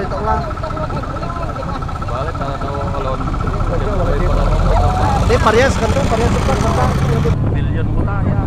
balik tak balik kalau ini varias sekunder tuh varias cepat kan billion murah ya